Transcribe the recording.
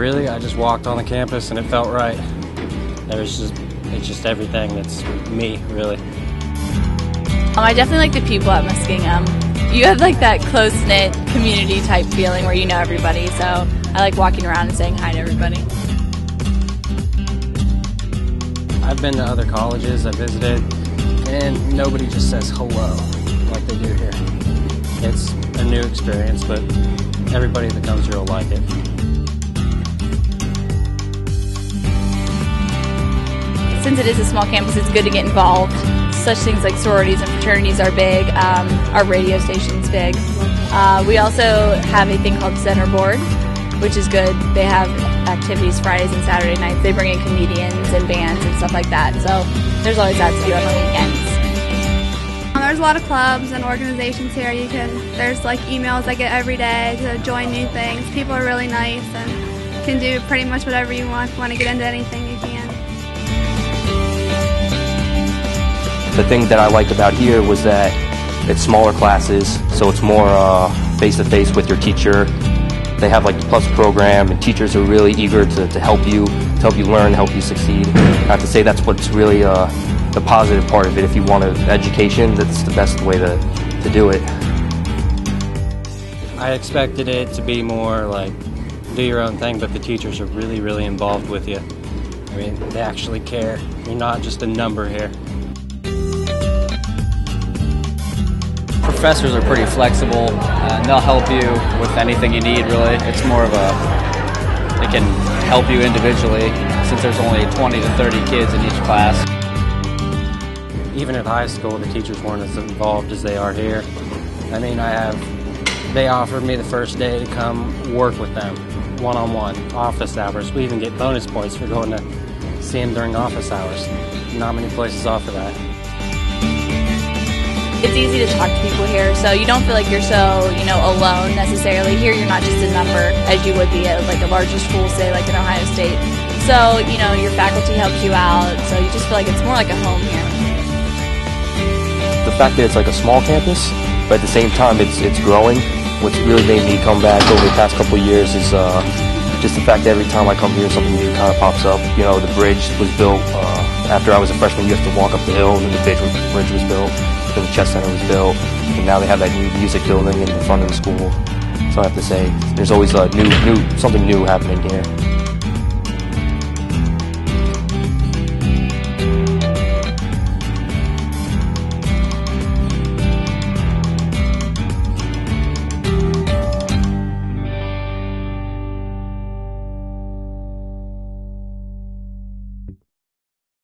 Really, I just walked on the campus and it felt right. There's just it's just everything that's me, really. Um, I definitely like the people at Muskingum. You have like that close knit community type feeling where you know everybody. So I like walking around and saying hi to everybody. I've been to other colleges, I visited, and nobody just says hello like they do here. It's a new experience, but everybody that comes here will like it. It is a small campus, it's good to get involved. Such things like sororities and fraternities are big. Um, our radio station's big. Uh, we also have a thing called Center Board, which is good. They have activities Fridays and Saturday nights. They bring in comedians and bands and stuff like that. So there's always that to do on the weekends. Um, there's a lot of clubs and organizations here. You can there's like emails I get every day to join new things. People are really nice and can do pretty much whatever you want. If you want to get into anything, you can. The thing that I liked about here was that it's smaller classes, so it's more face to face with your teacher. They have like the Plus program, and teachers are really eager to, to help you, to help you learn, help you succeed. I have to say that's what's really uh, the positive part of it. If you want an education, that's the best way to, to do it. I expected it to be more like do your own thing, but the teachers are really, really involved with you. I mean, they actually care. You're not just a number here. Professors are pretty flexible, uh, and they'll help you with anything you need, really. It's more of a, they can help you individually, since there's only 20 to 30 kids in each class. Even at high school, the teachers weren't as involved as they are here. I mean, I have, they offered me the first day to come work with them, one-on-one, office hours. We even get bonus points for going to see them during office hours. Not many places offer that. It's easy to talk to people here, so you don't feel like you're so, you know, alone necessarily. Here, you're not just a number as you would be at like a larger school, say like in Ohio State. So, you know, your faculty helps you out, so you just feel like it's more like a home here. The fact that it's like a small campus, but at the same time it's it's growing. What's really made me come back over the past couple years is uh, just the fact that every time I come here, something new kind of pops up. You know, the bridge was built uh, after I was a freshman. You have to walk up the hill, and the bridge, bridge was built. The chess center was built, and now they have that new music building in front of the school. So I have to say, there's always a new, new something new happening here.